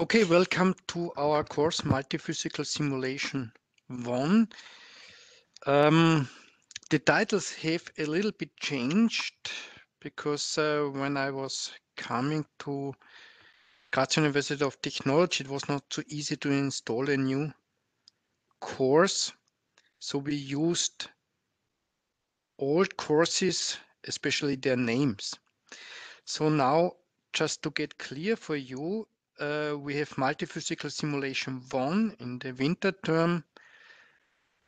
Okay, welcome to our course Multiphysical Simulation 1. Um, the titles have a little bit changed because uh, when I was coming to Graz University of Technology, it was not so easy to install a new course. So we used old courses, especially their names. So now, just to get clear for you, uh, we have multiphysical simulation 1 in the winter term,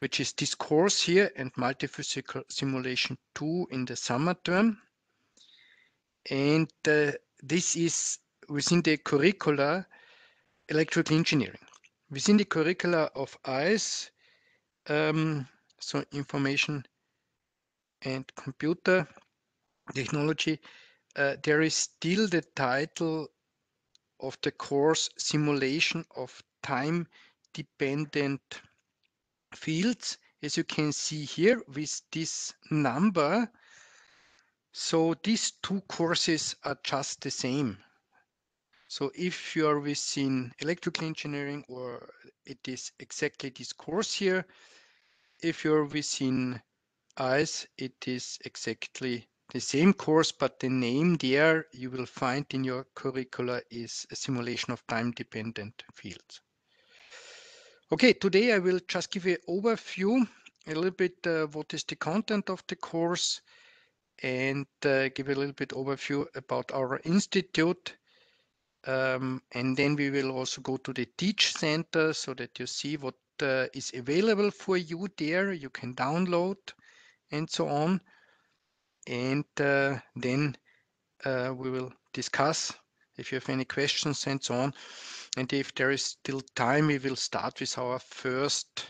which is this course here, and multiphysical simulation 2 in the summer term. And uh, this is within the curricula electrical engineering. Within the curricula of ICE, um, so information and computer technology, uh, there is still the title of the course simulation of time dependent fields. As you can see here with this number so these two courses are just the same. So if you are within electrical engineering or it is exactly this course here if you're within ICE it is exactly the same course, but the name there you will find in your curricula is a simulation of time-dependent fields. Okay, today I will just give an overview, a little bit uh, what is the content of the course, and uh, give a little bit overview about our institute. Um, and then we will also go to the Teach Center so that you see what uh, is available for you there. You can download and so on and uh, then uh, we will discuss if you have any questions and so on. And if there is still time, we will start with our first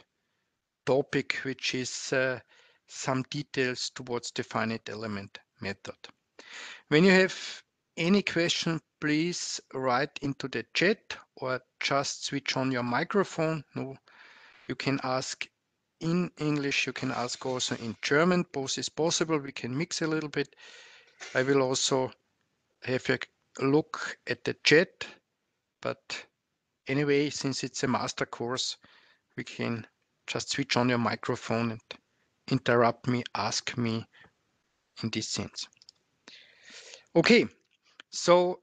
topic, which is uh, some details towards the finite element method. When you have any question, please write into the chat or just switch on your microphone. No, you can ask in English. You can ask also in German. Both is possible. We can mix a little bit. I will also have a look at the chat. But anyway, since it's a master course, we can just switch on your microphone and interrupt me, ask me in this sense. Okay, so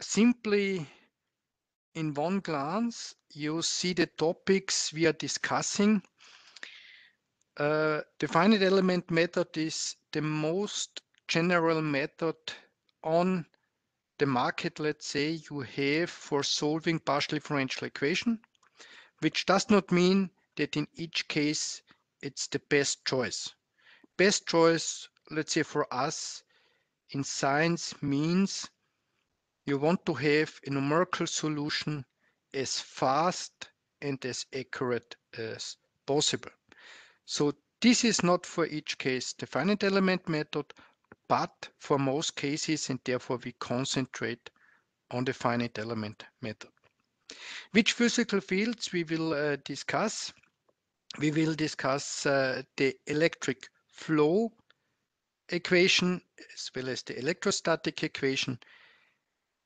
simply in one glance, you see the topics we are discussing uh, the finite element method is the most general method on the market, let's say, you have for solving partial differential equation, which does not mean that in each case it's the best choice. Best choice, let's say for us in science means you want to have a numerical solution as fast and as accurate as possible. So this is not for each case the finite element method, but for most cases, and therefore we concentrate on the finite element method. Which physical fields we will uh, discuss? We will discuss uh, the electric flow equation as well as the electrostatic equation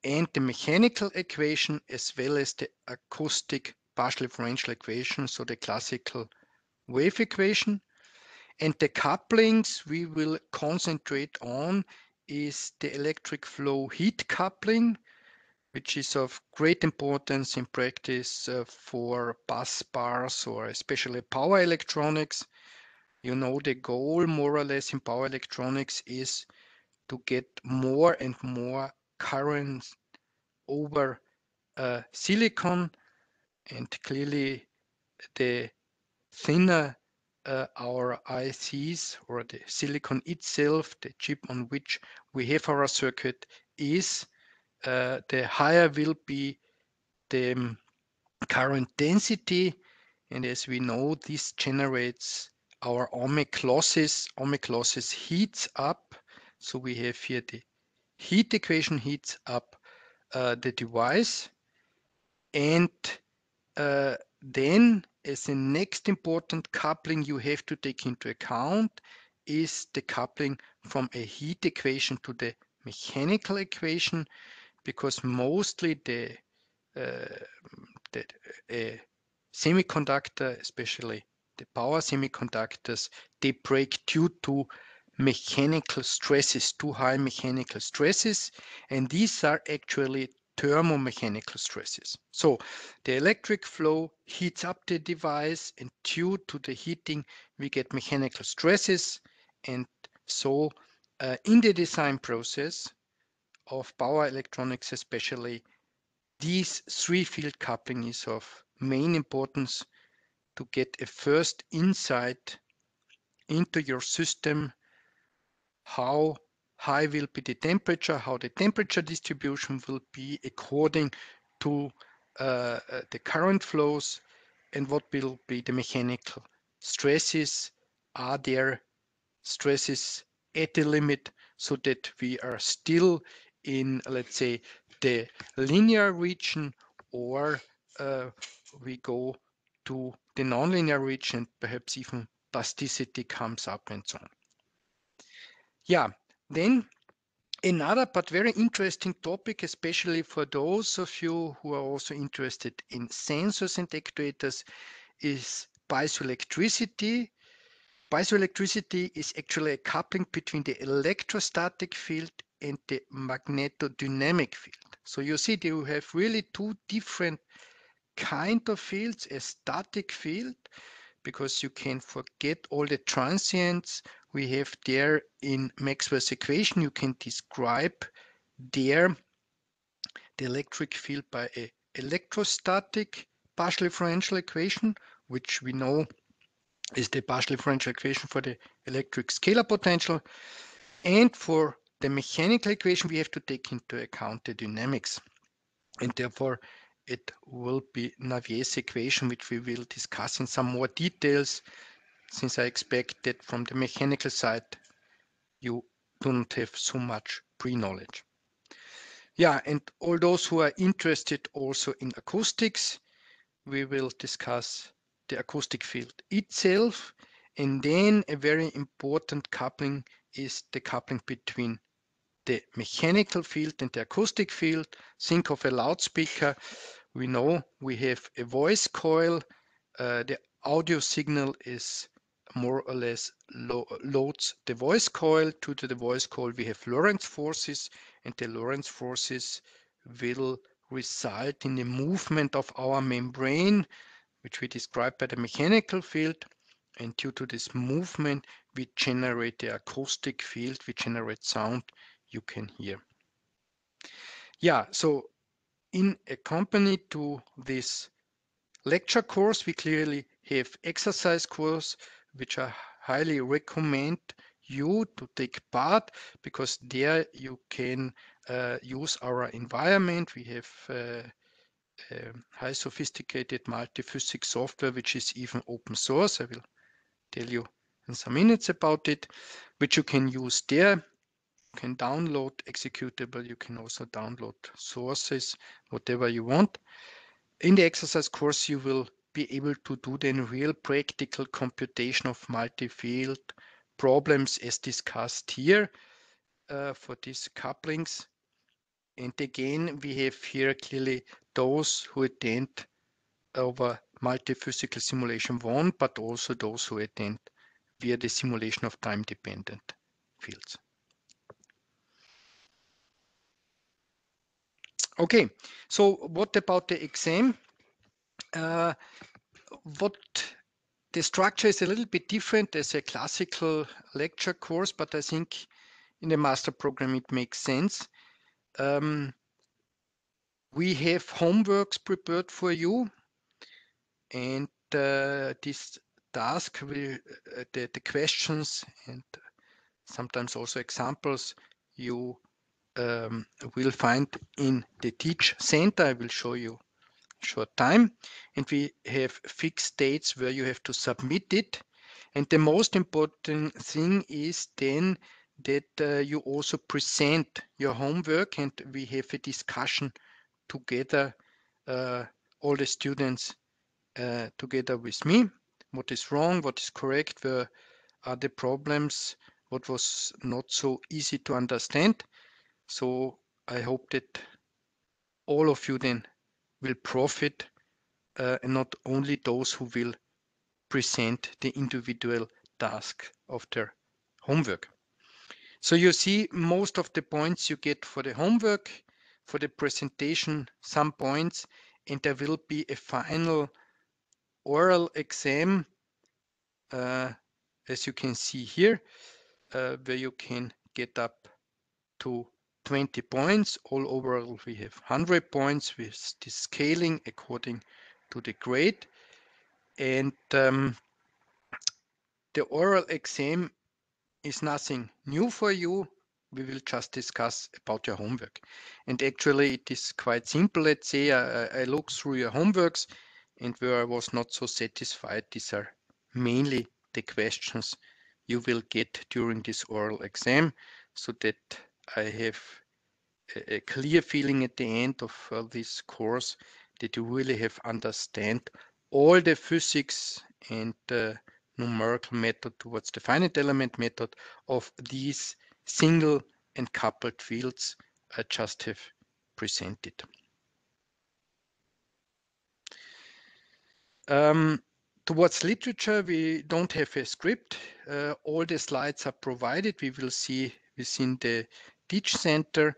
and the mechanical equation as well as the acoustic partial differential equation, so the classical wave equation. And the couplings we will concentrate on is the electric flow heat coupling, which is of great importance in practice uh, for bus bars or especially power electronics. You know, the goal more or less in power electronics is to get more and more current over uh, silicon and clearly the thinner uh, our ICs or the silicon itself, the chip on which we have our circuit is, uh, the higher will be the um, current density. And as we know, this generates our ohmic losses. Ohmic losses heats up. So we have here the heat equation heats up uh, the device. And uh, then as the next important coupling you have to take into account is the coupling from a heat equation to the mechanical equation because mostly the uh, that a semiconductor, especially the power semiconductors, they break due to mechanical stresses, too high mechanical stresses, and these are actually thermomechanical stresses. So the electric flow heats up the device and due to the heating we get mechanical stresses and so uh, in the design process of power electronics especially these three field coupling is of main importance to get a first insight into your system how high will be the temperature, how the temperature distribution will be according to uh, uh, the current flows, and what will be the mechanical stresses. Are there stresses at the limit so that we are still in, let's say, the linear region, or uh, we go to the nonlinear region, perhaps even plasticity comes up and so on. Yeah, then another but very interesting topic, especially for those of you who are also interested in sensors and actuators, is piezoelectricity. Piezoelectricity is actually a coupling between the electrostatic field and the magnetodynamic field. So you see you have really two different kind of fields, a static field, because you can forget all the transients we have there in Maxwell's equation. You can describe there the electric field by a electrostatic partial differential equation, which we know is the partial differential equation for the electric scalar potential. And for the mechanical equation, we have to take into account the dynamics. And therefore, it will be Navier's equation, which we will discuss in some more details since I expect that from the mechanical side, you don't have so much pre-knowledge. Yeah, and all those who are interested also in acoustics, we will discuss the acoustic field itself. And then a very important coupling is the coupling between the mechanical field and the acoustic field. Think of a loudspeaker. We know we have a voice coil. Uh, the audio signal is more or less lo loads the voice coil. To the voice coil, we have Lorentz forces, and the Lorentz forces will result in the movement of our membrane, which we describe by the mechanical field. And due to this movement, we generate the acoustic field, we generate sound you can hear. Yeah, so in accompany to this lecture course, we clearly have exercise course which I highly recommend you to take part because there you can uh, use our environment. We have uh, high sophisticated multi-physics software, which is even open source. I will tell you in some minutes about it, which you can use there. You can download executable. You can also download sources, whatever you want. In the exercise course, you will be able to do then real practical computation of multi-field problems as discussed here uh, for these couplings. And again, we have here clearly those who attend over multi-physical simulation one, but also those who attend via the simulation of time-dependent fields. Okay, so what about the exam? Uh, what the structure is a little bit different as a classical lecture course, but I think in the master program it makes sense. Um, we have homeworks prepared for you and uh, this task will uh, the, the questions and sometimes also examples you um, will find in the teach center. I will show you short time and we have fixed dates where you have to submit it. And the most important thing is then that uh, you also present your homework and we have a discussion together uh, all the students uh, together with me. What is wrong what is correct where are the problems what was not so easy to understand. So i hope that all of you then will profit uh, and not only those who will present the individual task of their homework. So you see most of the points you get for the homework, for the presentation, some points, and there will be a final oral exam, uh, as you can see here, uh, where you can get up to 20 points. All overall, we have 100 points with the scaling according to the grade. And um, the oral exam is nothing new for you. We will just discuss about your homework. And actually, it is quite simple. Let's say I, I look through your homeworks and where I was not so satisfied, these are mainly the questions you will get during this oral exam so that I have a, clear feeling at the end of uh, this course that you really have understand all the physics and uh, numerical method towards the finite element method of these single and coupled fields I just have presented. Um, towards literature, we don't have a script. Uh, all the slides are provided. We will see within the Teach Center.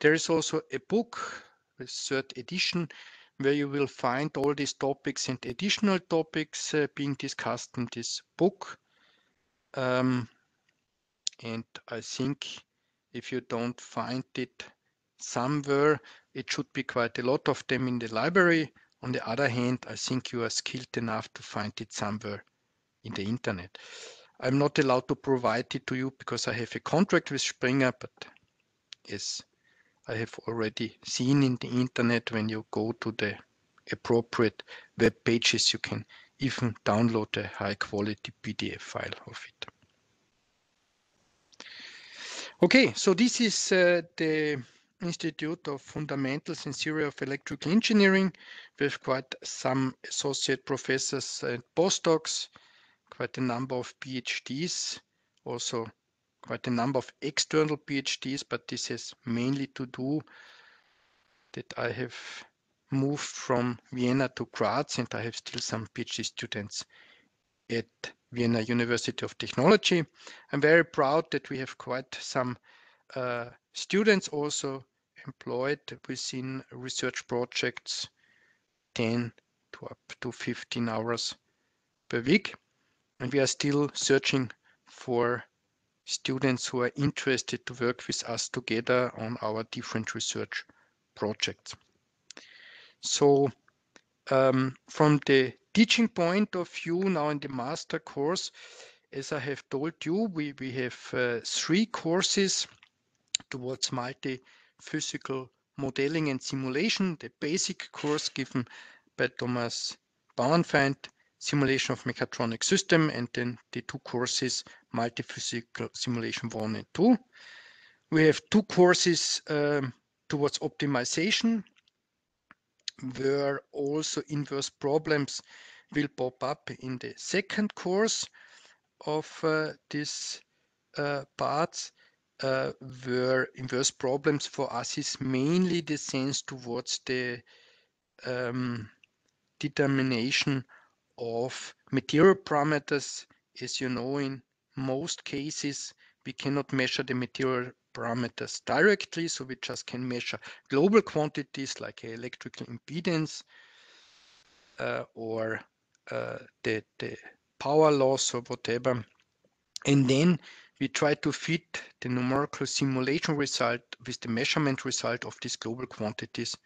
There is also a book, a third edition, where you will find all these topics and additional topics uh, being discussed in this book. Um, and I think if you don't find it somewhere, it should be quite a lot of them in the library. On the other hand, I think you are skilled enough to find it somewhere in the internet. I'm not allowed to provide it to you because I have a contract with Springer, but yes, I have already seen in the internet when you go to the appropriate web pages, you can even download a high quality PDF file of it. Okay, so this is uh, the Institute of Fundamentals and Theory of Electrical Engineering. Have quite some associate professors and postdocs, quite a number of PhDs, also quite a number of external PhDs, but this has mainly to do that I have moved from Vienna to Graz and I have still some PhD students at Vienna University of Technology. I'm very proud that we have quite some uh, students also employed within research projects 10 to up to 15 hours per week. And we are still searching for students who are interested to work with us together on our different research projects. So um, from the teaching point of view now in the master course, as I have told you, we, we have uh, three courses towards multi-physical modeling and simulation. The basic course given by Thomas Bauernfeind simulation of mechatronic system, and then the two courses, multi-physical simulation one and two. We have two courses um, towards optimization, where also inverse problems will pop up in the second course of uh, this uh, parts, uh, where inverse problems for us is mainly the sense towards the um, determination of material parameters. As you know, in most cases, we cannot measure the material parameters directly, so we just can measure global quantities like electrical impedance uh, or uh, the, the power loss or whatever. And then we try to fit the numerical simulation result with the measurement result of these global quantities.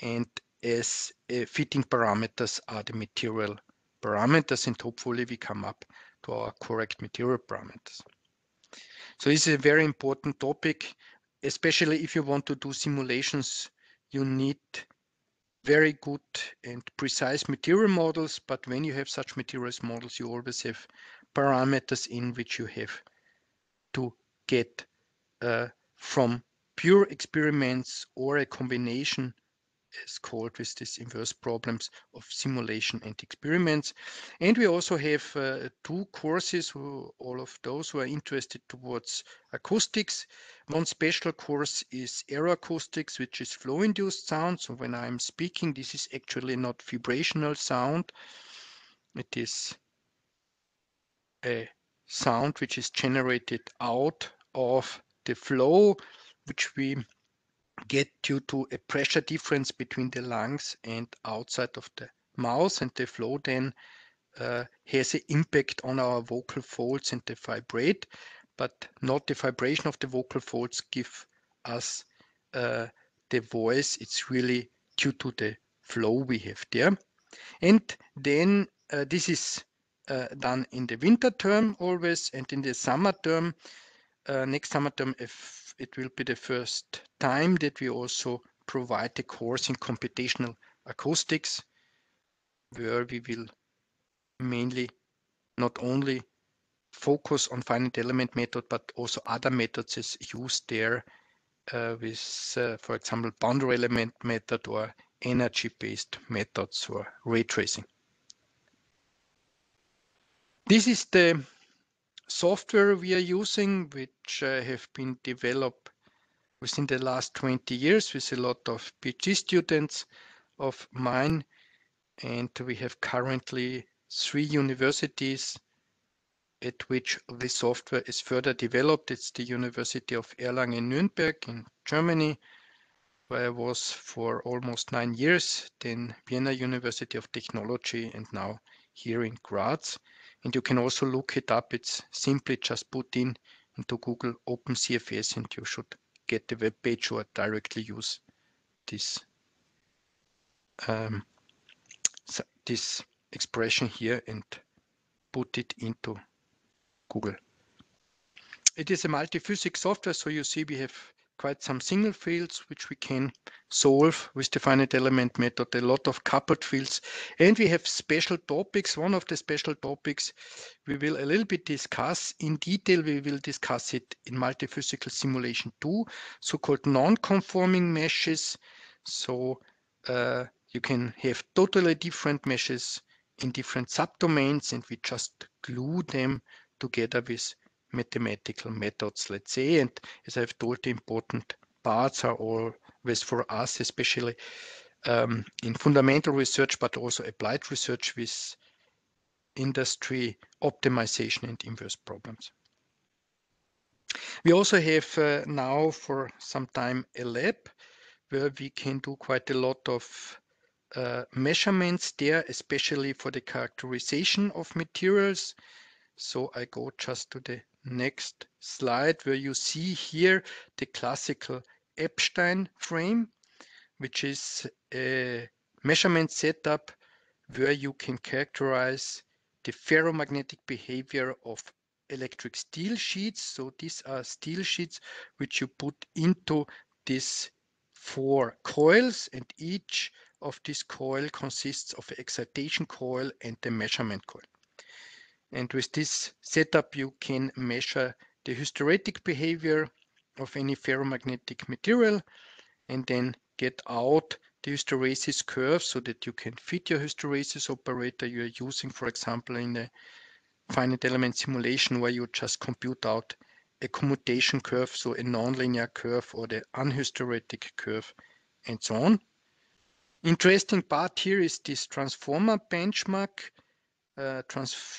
And as uh, fitting parameters are the material parameters and hopefully we come up to our correct material parameters. So this is a very important topic, especially if you want to do simulations, you need very good and precise material models, but when you have such materials models, you always have parameters in which you have to get uh, from pure experiments or a combination as called with these inverse problems of simulation and experiments. And we also have uh, two courses, who, all of those who are interested towards acoustics. One special course is aeroacoustics, which is flow-induced sound. So when I'm speaking, this is actually not vibrational sound. It is a sound which is generated out of the flow, which we get due to a pressure difference between the lungs and outside of the mouth and the flow then uh, has an impact on our vocal folds and they vibrate but not the vibration of the vocal folds give us uh, the voice. It's really due to the flow we have there. And then uh, this is uh, done in the winter term always and in the summer term uh, next summer term if it will be the first time that we also provide a course in computational acoustics where we will mainly not only focus on finite element method but also other methods is used there uh, with uh, for example boundary element method or energy based methods or ray tracing. This is the software we are using, which uh, have been developed within the last 20 years with a lot of PhD students of mine. And we have currently three universities at which the software is further developed. It's the University of Erlangen-Nuremberg in Germany, where I was for almost nine years, then Vienna University of Technology, and now here in Graz. And you can also look it up. It's simply just put in into Google OpenCFS and you should get the web page or directly use this um, this expression here and put it into Google. It is a multi-physics software, so you see we have quite some single fields which we can solve with the finite element method, a lot of coupled fields. And we have special topics. One of the special topics we will a little bit discuss in detail. We will discuss it in multiphysical simulation 2, so-called non-conforming meshes. So uh, you can have totally different meshes in different subdomains and we just glue them together with mathematical methods, let's say. And as I've told, the important parts are always for us, especially um, in fundamental research, but also applied research with industry optimization and inverse problems. We also have uh, now for some time a lab where we can do quite a lot of uh, measurements there, especially for the characterization of materials. So I go just to the next slide where you see here the classical Epstein frame, which is a measurement setup where you can characterize the ferromagnetic behavior of electric steel sheets. So these are steel sheets which you put into these four coils and each of this coil consists of an excitation coil and the measurement coil. And with this setup, you can measure the hysteretic behavior of any ferromagnetic material and then get out the hysteresis curve so that you can fit your hysteresis operator you're using, for example, in a finite element simulation where you just compute out a commutation curve, so a nonlinear curve or the anhysteretic curve and so on. Interesting part here is this transformer benchmark uh,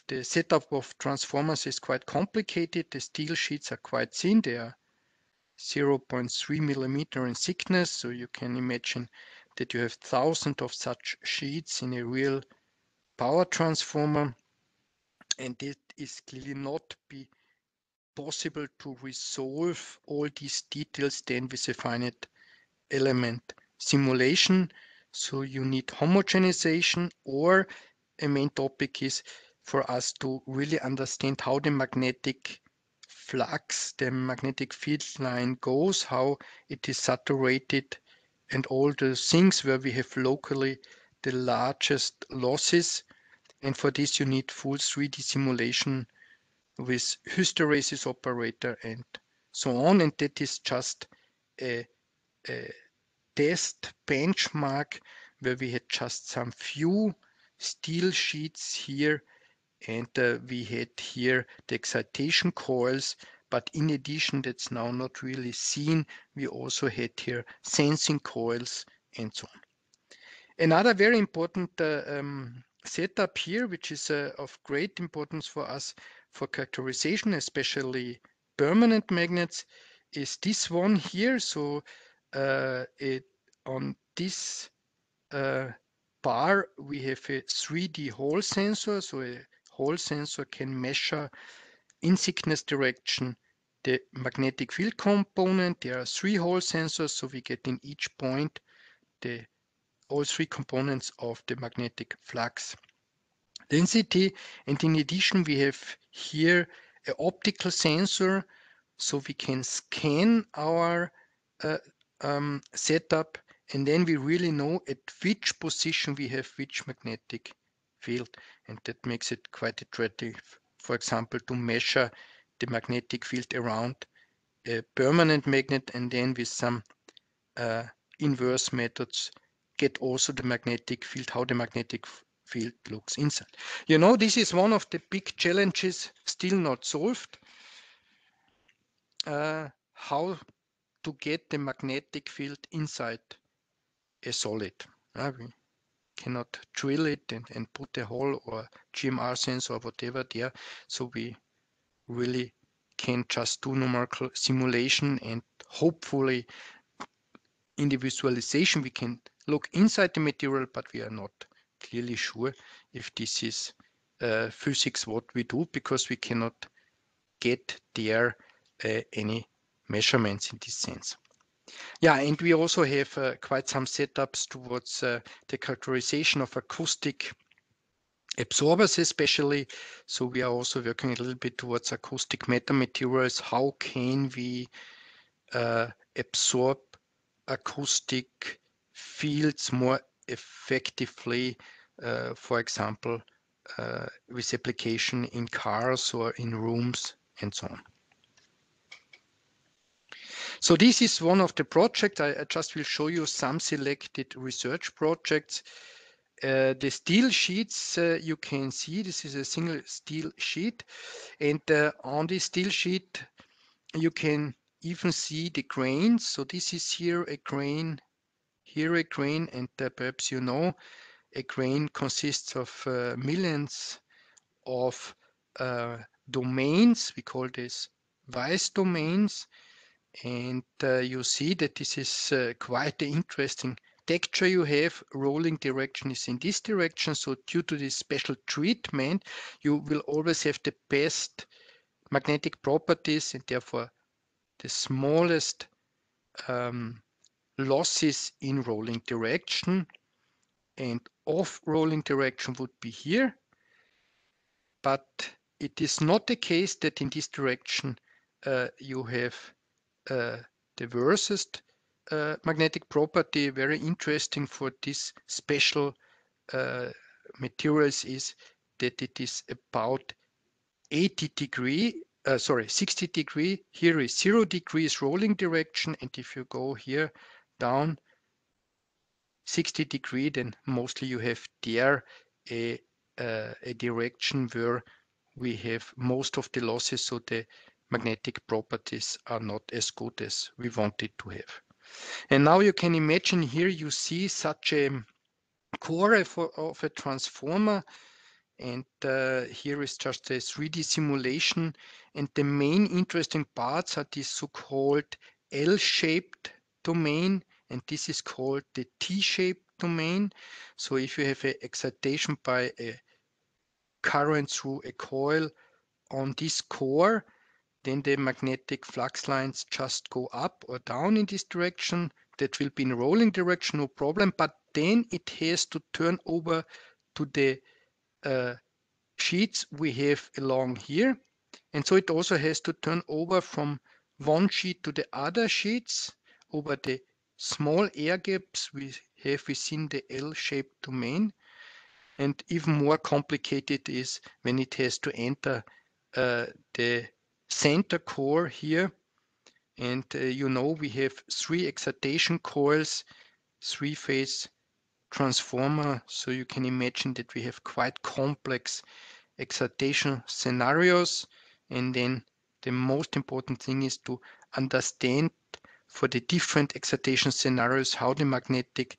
the setup of transformers is quite complicated. The steel sheets are quite thin. They are 0.3 millimeter in thickness. So you can imagine that you have thousands of such sheets in a real power transformer. And it is clearly not be possible to resolve all these details then with a finite element simulation. So you need homogenization or a main topic is for us to really understand how the magnetic flux, the magnetic field line goes, how it is saturated, and all the things where we have locally the largest losses. And for this, you need full 3D simulation with hysteresis operator and so on. And that is just a, a test benchmark where we had just some few steel sheets here and uh, we had here the excitation coils but in addition that's now not really seen. We also had here sensing coils and so on. Another very important uh, um, setup here which is uh, of great importance for us for characterization especially permanent magnets is this one here. So on this bar we have a 3d hall sensor so a hall sensor can measure in thickness direction the magnetic field component. There are three Hall sensors, so we get in each point the all three components of the magnetic flux density. And in addition, we have here an optical sensor, so we can scan our uh, um, setup, and then we really know at which position we have which magnetic field. And that makes it quite attractive. For example to measure the magnetic field around a permanent magnet and then with some uh, inverse methods get also the magnetic field how the magnetic field looks inside. You know this is one of the big challenges still not solved uh, how to get the magnetic field inside a solid uh, we cannot drill it and, and put a Hall or GMR sensor or whatever there. So we really can just do numerical simulation and hopefully in the visualization we can look inside the material, but we are not clearly sure if this is uh, physics what we do because we cannot get there uh, any measurements in this sense. Yeah, and we also have uh, quite some setups towards uh, the characterization of acoustic absorbers especially. So we are also working a little bit towards acoustic metamaterials. How can we uh, absorb acoustic fields more effectively, uh, for example, uh, with application in cars or in rooms and so on. So this is one of the projects. I, I just will show you some selected research projects. Uh, the steel sheets uh, you can see this is a single steel sheet. And uh, on this steel sheet you can even see the grains. So this is here a grain here a grain. And uh, perhaps you know a grain consists of uh, millions of uh, domains. We call this Weiss domains and uh, you see that this is uh, quite an interesting texture you have. Rolling direction is in this direction. So due to this special treatment, you will always have the best magnetic properties and therefore the smallest um, losses in rolling direction. And off rolling direction would be here. But it is not the case that in this direction uh, you have the worst uh, magnetic property, very interesting for this special uh, materials is that it is about 80 degree, uh, sorry, 60 degree. Here is zero degrees rolling direction. And if you go here down 60 degree, then mostly you have there a, uh, a direction where we have most of the losses. So the magnetic properties are not as good as we wanted to have. And now you can imagine here you see such a core of a transformer and uh, here is just a 3D simulation and the main interesting parts are this so-called L-shaped domain and this is called the T-shaped domain. So if you have an excitation by a current through a coil on this core, then the magnetic flux lines just go up or down in this direction. That will be in rolling direction, no problem. But then it has to turn over to the uh, sheets we have along here. And so it also has to turn over from one sheet to the other sheets over the small air gaps we have within the L-shaped domain. And even more complicated is when it has to enter uh, the center core here. And uh, you know we have three excitation coils three-phase transformer. So you can imagine that we have quite complex excitation scenarios. And then the most important thing is to understand for the different excitation scenarios how the magnetic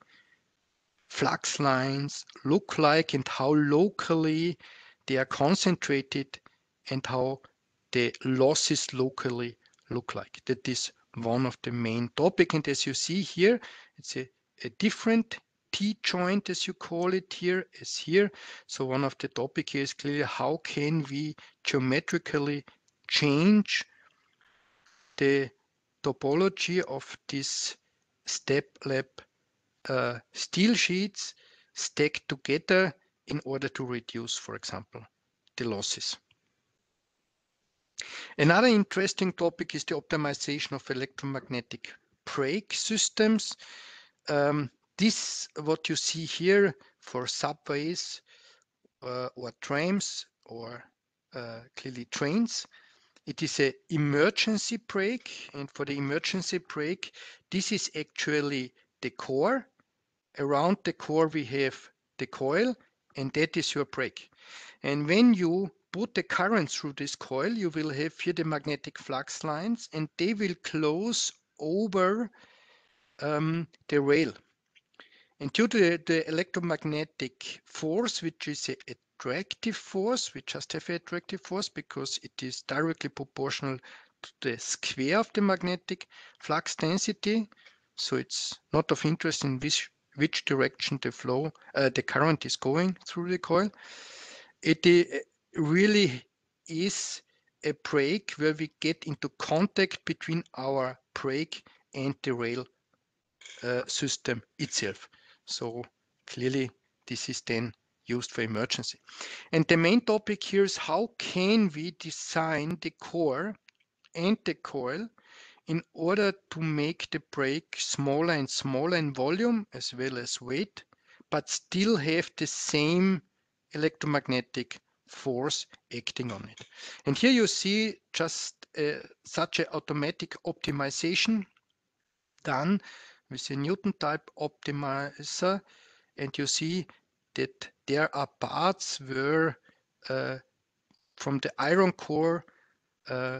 flux lines look like and how locally they are concentrated and how the losses locally look like. That is one of the main topic. And as you see here, it's a, a different T-joint, as you call it here, is here. So one of the topic here is clearly how can we geometrically change the topology of this step lap uh, steel sheets stacked together in order to reduce, for example, the losses. Another interesting topic is the optimization of electromagnetic brake systems. Um, this, what you see here for subways uh, or trams or uh, clearly trains, it is a emergency brake. And for the emergency brake, this is actually the core. Around the core, we have the coil, and that is your brake. And when you put the current through this coil, you will have here the magnetic flux lines, and they will close over um, the rail. And due to the, the electromagnetic force, which is a attractive force, we just have an attractive force because it is directly proportional to the square of the magnetic flux density. So it's not of interest in which, which direction the flow, uh, the current is going through the coil. It really is a brake where we get into contact between our brake and the rail uh, system itself. So clearly this is then used for emergency. And the main topic here is how can we design the core and the coil in order to make the brake smaller and smaller in volume as well as weight, but still have the same electromagnetic force acting on it. And here you see just uh, such an automatic optimization done with a Newton type optimizer and you see that there are parts where uh, from the iron core uh,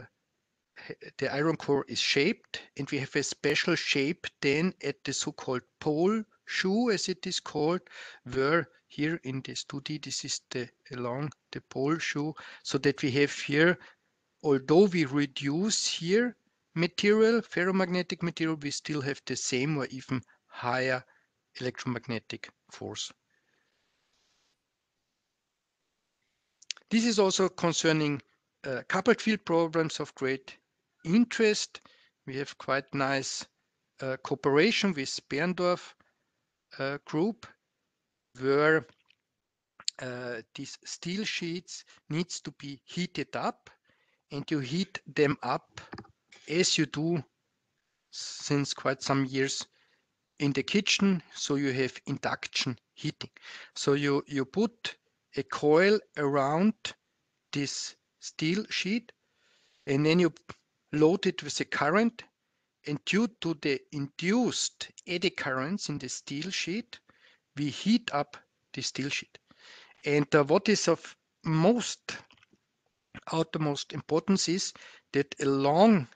the iron core is shaped and we have a special shape then at the so-called pole shoe as it is called where here in this 2D this is the along the pole shoe so that we have here although we reduce here material, ferromagnetic material, we still have the same or even higher electromagnetic force. This is also concerning uh, coupled field problems of great interest. We have quite nice uh, cooperation with Berndorf group where uh, these steel sheets needs to be heated up and you heat them up as you do since quite some years in the kitchen so you have induction heating. So you you put a coil around this steel sheet and then you load it with a current and due to the induced eddy currents in the steel sheet we heat up the steel sheet. And uh, what is of most utmost importance is that along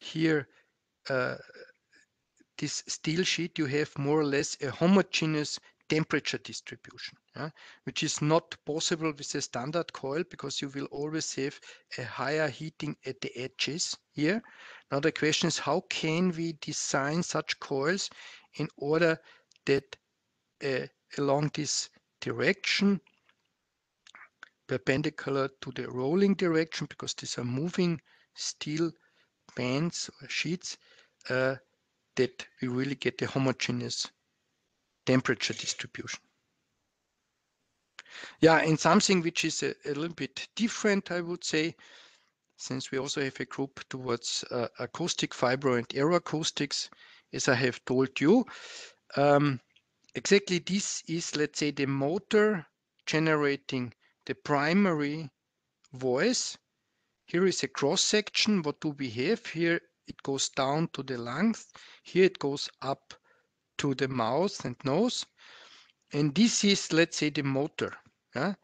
here uh, this steel sheet you have more or less a homogeneous temperature distribution, yeah? which is not possible with a standard coil because you will always have a higher heating at the edges here. Now the question is how can we design such coils in order that uh, along this direction perpendicular to the rolling direction because these are moving steel bands or sheets uh, that we really get a homogeneous temperature distribution. Yeah, and something which is a, a, little bit different, I would say, since we also have a group towards uh, acoustic fibro and aeroacoustics, as I have told you. Um, exactly this is, let's say, the motor generating the primary voice here is a cross section. What do we have? Here it goes down to the length. Here it goes up to the mouth and nose. And this is, let's say, the motor. Yeah?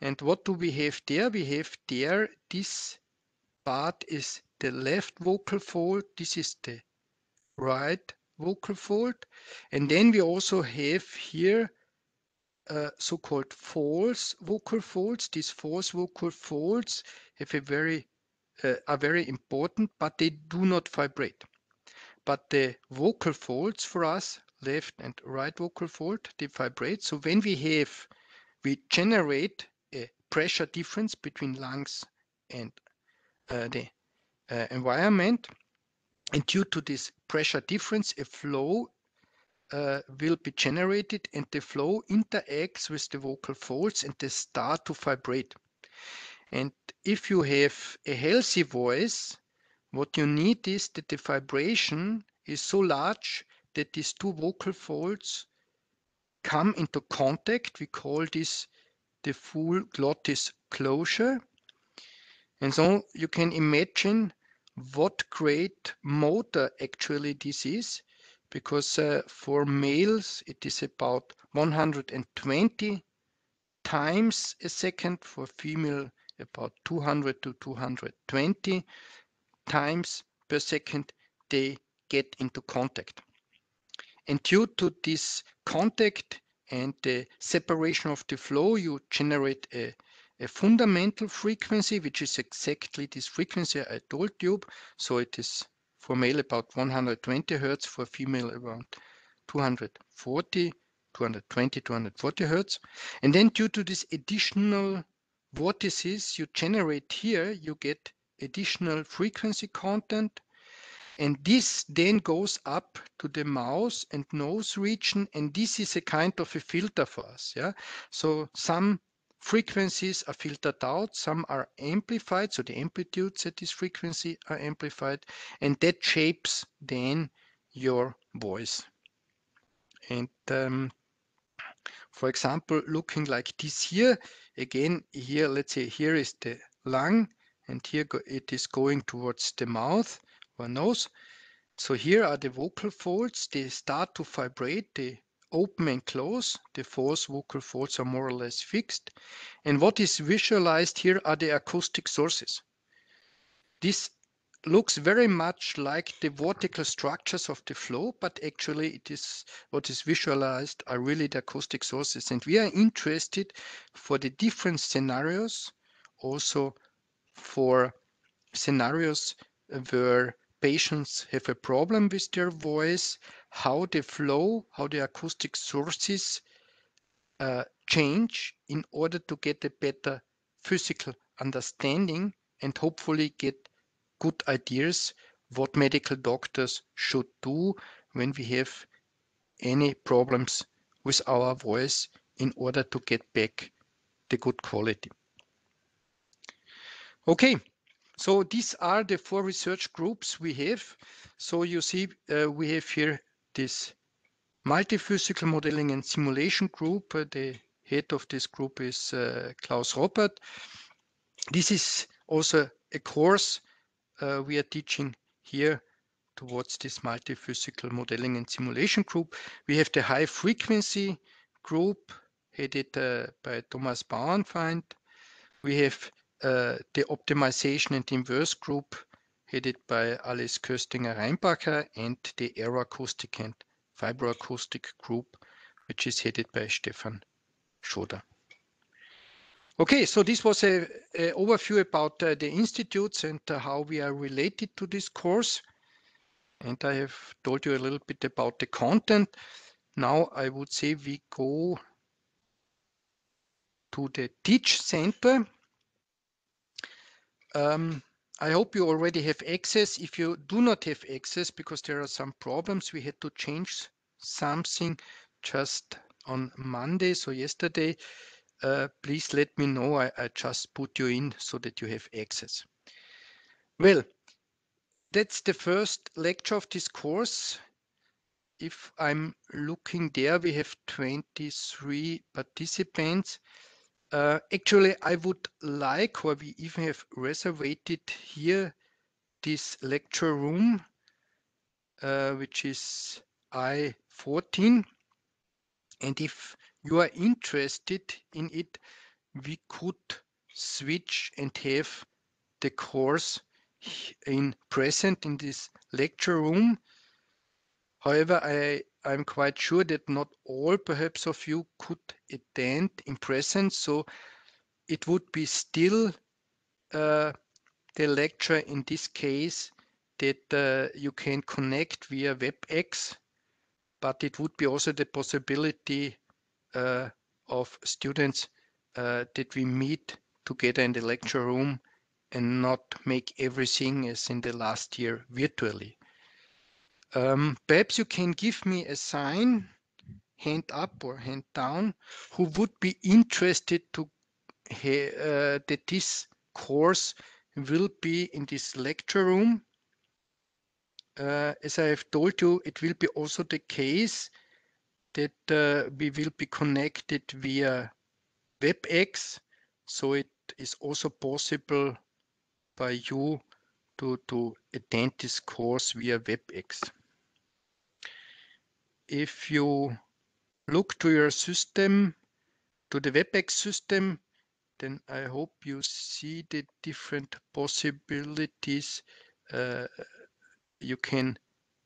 And what do we have there? We have there, this part is the left vocal fold. This is the right vocal fold. And then we also have here uh, so-called false vocal folds. These false vocal folds have a very uh, are very important, but they do not vibrate. But the vocal folds for us, left and right vocal fold, they vibrate. So when we have, we generate a pressure difference between lungs and uh, the uh, environment. And due to this pressure difference, a flow uh, will be generated and the flow interacts with the vocal folds and they start to vibrate. And if you have a healthy voice, what you need is that the vibration is so large that these two vocal folds come into contact. We call this the full glottis closure. And so you can imagine what great motor actually this is because uh, for males it is about 120 times a second for female about 200 to 220 times per second they get into contact and due to this contact and the separation of the flow you generate a, a fundamental frequency which is exactly this frequency I told you so it is for male about 120 hertz, for female around 240, 220, 240 hertz. And then due to this additional vortices you generate here, you get additional frequency content. And this then goes up to the mouth and nose region. And this is a kind of a filter for us. Yeah. So some frequencies are filtered out, some are amplified, so the amplitudes at this frequency are amplified, and that shapes then your voice. And um, for example, looking like this here, again, here, let's say here is the lung, and here it is going towards the mouth or nose. So here are the vocal folds, they start to vibrate, they open and close. The false vocal folds are more or less fixed. And what is visualized here are the acoustic sources. This looks very much like the vortical structures of the flow, but actually it is what is visualized are really the acoustic sources. And we are interested for the different scenarios, also for scenarios where patients have a problem with their voice, how the flow, how the acoustic sources uh, change in order to get a better physical understanding and hopefully get good ideas what medical doctors should do when we have any problems with our voice in order to get back the good quality. Okay, so these are the four research groups we have. So you see, uh, we have here this multi-physical modeling and simulation group. Uh, the head of this group is uh, Klaus Roppert. This is also a course uh, we are teaching here towards this multi-physical modeling and simulation group. We have the high frequency group headed uh, by Thomas Bauernfeind. We have the optimization and inverse group headed by Alice Köstinger-Reinbacher and the aeroacoustic and vibroacoustic group, which is headed by Stefan Schoder. Okay, so this was a, a overview about uh, the institutes and uh, how we are related to this course. And I have told you a little bit about the content. Now I would say we go to the Teach Center. Um, I hope you already have access. If you do not have access because there are some problems, we had to change something just on Monday, so yesterday, uh, please let me know. I, I just put you in so that you have access. Well, that's the first lecture of this course. If I'm looking there, we have 23 participants. Uh, actually, I would like, or we even have reserved here, this lecture room, uh, which is I14. And if you are interested in it, we could switch and have the course in present in this lecture room. However, I, I'm quite sure that not all perhaps of you could attend in present, so it would be still uh, the lecture in this case that uh, you can connect via WebEx, but it would be also the possibility uh, of students uh, that we meet together in the lecture room and not make everything as in the last year virtually. Um, perhaps you can give me a sign, hand up or hand down, who would be interested to uh, that this course will be in this lecture room. Uh, as I have told you, it will be also the case that uh, we will be connected via WebEx. So it is also possible by you to, to attend this course via WebEx. If you look to your system, to the WebEx system, then I hope you see the different possibilities uh, you can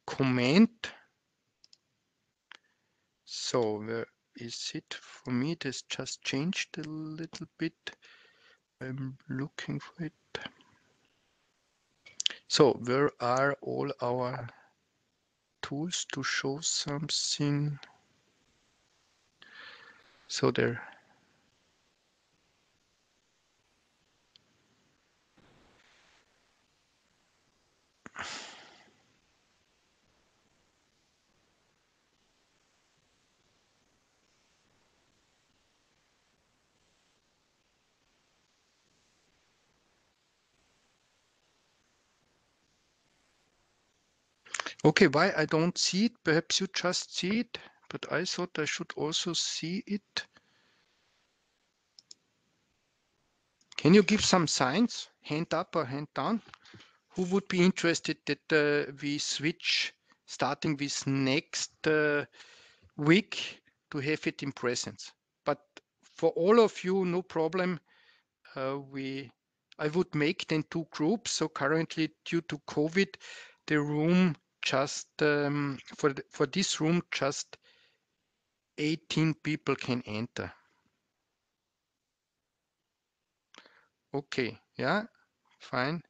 comment. So where is it for me? It has just changed a little bit. I'm looking for it. So where are all our tools to show something? So there Okay, why I don't see it? Perhaps you just see it, but I thought I should also see it. Can you give some signs, hand up or hand down? Who would be interested that uh, we switch starting with next uh, week to have it in presence? But for all of you, no problem. Uh, we, I would make then two groups. So currently, due to COVID, the room just um, for the, for this room just 18 people can enter. Okay yeah fine.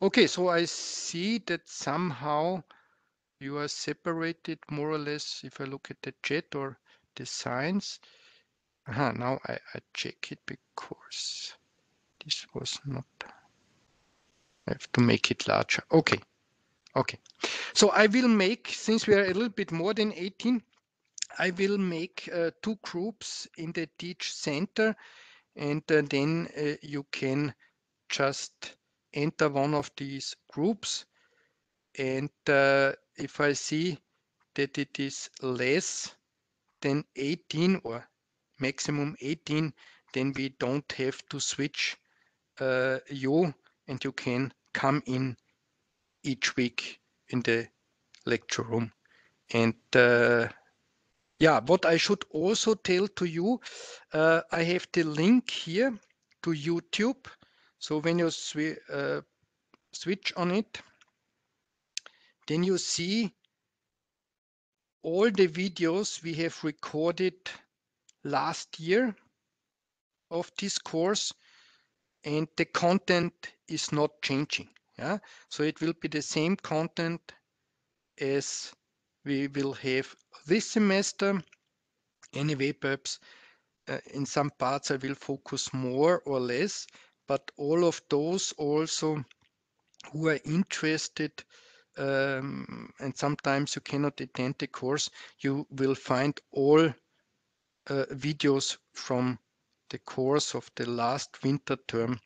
Okay so i see that somehow you are separated more or less if i look at the chat or the signs. Uh -huh, now I, I check it because this was not I have to make it larger. Okay Okay, so I will make, since we are a little bit more than 18, I will make uh, two groups in the Teach Center. And uh, then uh, you can just enter one of these groups. And uh, if I see that it is less than 18 or maximum 18, then we don't have to switch uh, you. And you can come in each week in the lecture room. And uh, yeah, what I should also tell to you, uh, I have the link here to YouTube. So when you sw uh, switch on it, then you see all the videos we have recorded last year of this course and the content is not changing. Yeah, so it will be the same content as we will have this semester. Anyway, perhaps uh, in some parts I will focus more or less, but all of those also who are interested um, and sometimes you cannot attend the course, you will find all uh, videos from the course of the last winter term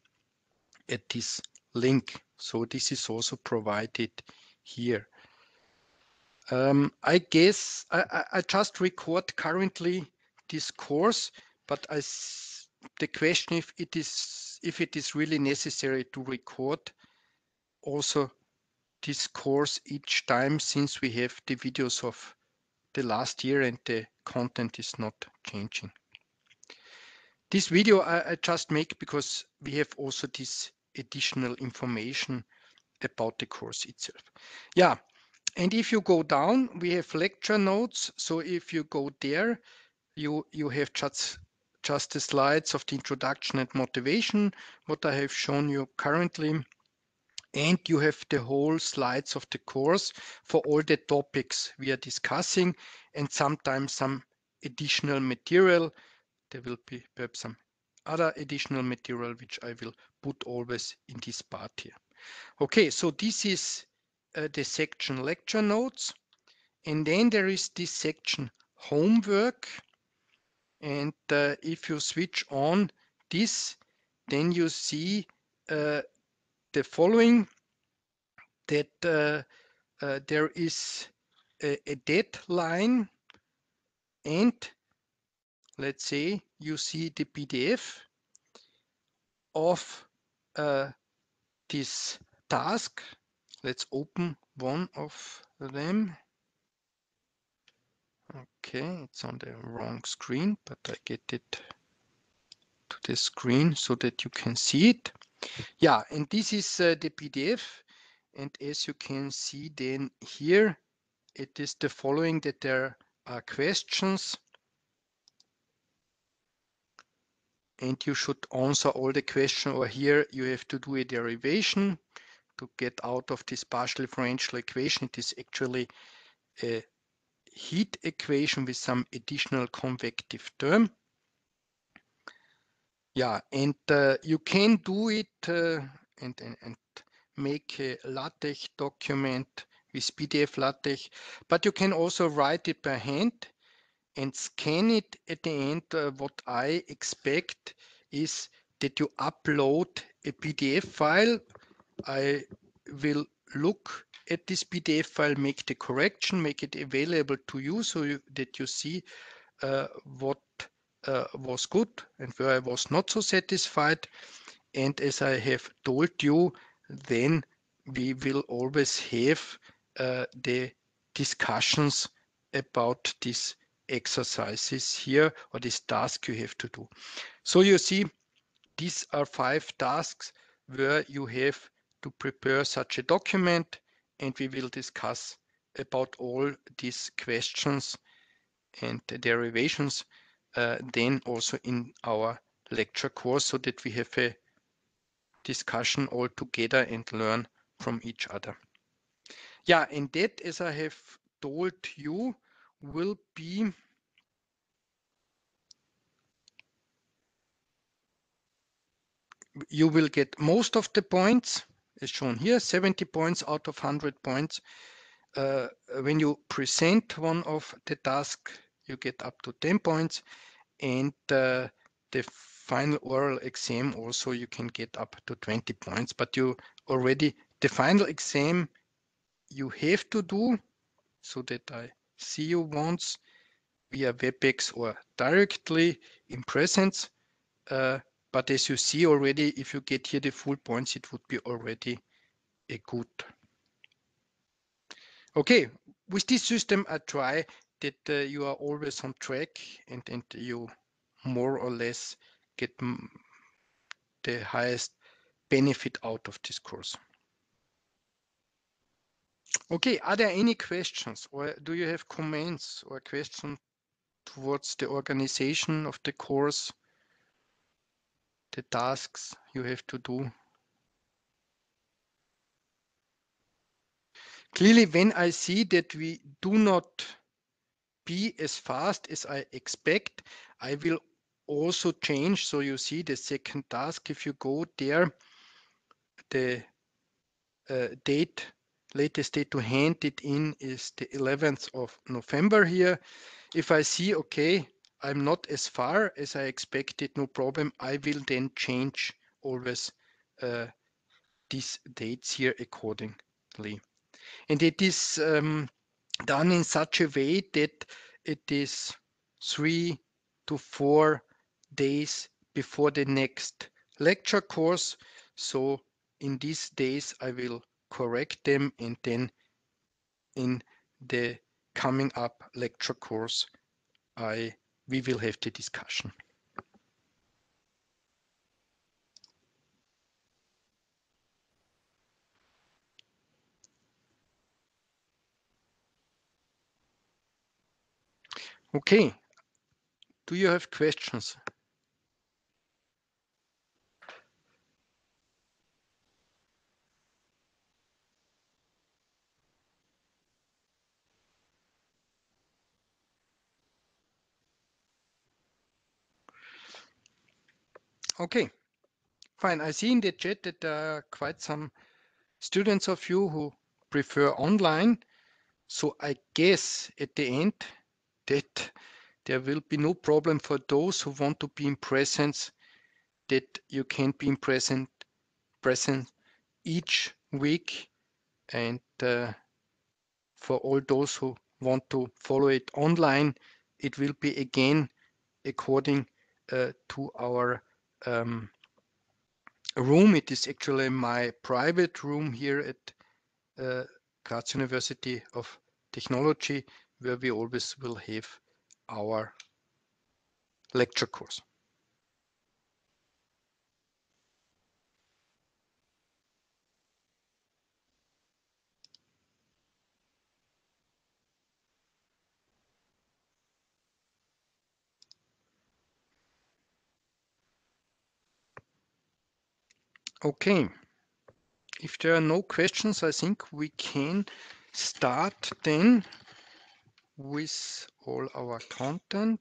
at this link. So this is also provided here. Um, I guess I, I, just record currently this course, but I, the question if it is if it is really necessary to record also this course each time since we have the videos of the last year and the content is not changing. This video I, I just make because we have also this additional information about the course itself. Yeah, and if you go down, we have lecture notes. So if you go there, you, you have just, just the slides of the introduction and motivation, what I have shown you currently. And you have the whole slides of the course for all the topics we are discussing and sometimes some additional material. There will be perhaps some other additional material which I will put always in this part here. Okay, so this is uh, the section lecture notes. And then there is this section homework. And uh, if you switch on this, then you see uh, the following that uh, uh, there is a, a deadline and let's say you see the PDF of uh, this task. Let's open one of them. Okay, it's on the wrong screen, but I get it to the screen so that you can see it. Yeah, and this is uh, the PDF. And as you can see then here, it is the following that there are questions and you should answer all the question or here you have to do a derivation to get out of this partial differential equation. It is actually a heat equation with some additional convective term. Yeah, and uh, you can do it uh, and, and, and make a LaTeX document with PDF LaTeX, but you can also write it by hand and scan it at the end. Uh, what I expect is that you upload a PDF file. I will look at this PDF file, make the correction, make it available to you so you, that you see uh, what uh, was good and where I was not so satisfied. And as I have told you, then we will always have uh, the discussions about this exercises here or this task you have to do. So you see, these are five tasks where you have to prepare such a document and we will discuss about all these questions and derivations uh, then also in our lecture course so that we have a discussion all together and learn from each other. Yeah, and that, as I have told you, will be you will get most of the points as shown here 70 points out of 100 points. Uh, when you present one of the task you get up to 10 points and uh, the final oral exam also you can get up to 20 points. But you already the final exam you have to do so that I see you once via WebEx or directly in presence. Uh, but as you see already, if you get here the full points, it would be already a good. Okay, with this system, I try that uh, you are always on track and, and you more or less get the highest benefit out of this course. Okay, are there any questions or do you have comments or questions towards the organization of the course, the tasks you have to do? Clearly, when I see that we do not be as fast as I expect, I will also change. So you see the second task, if you go there, the uh, date latest date to hand it in is the 11th of November here. If I see, okay, I'm not as far as I expected, no problem, I will then change always uh, these dates here accordingly. And it is um, done in such a way that it is three to four days before the next lecture course. So in these days, I will correct them and then in the coming up lecture course, I we will have the discussion. Okay, do you have questions? Okay, fine. I see in the chat that there are quite some students of you who prefer online. So I guess at the end that there will be no problem for those who want to be in presence that you can be in present present each week and uh, for all those who want to follow it online it will be again according uh, to our um, room it is actually my private room here at uh, Graz University of Technology where we always will have our lecture course. Okay, if there are no questions, I think we can start then with all our content.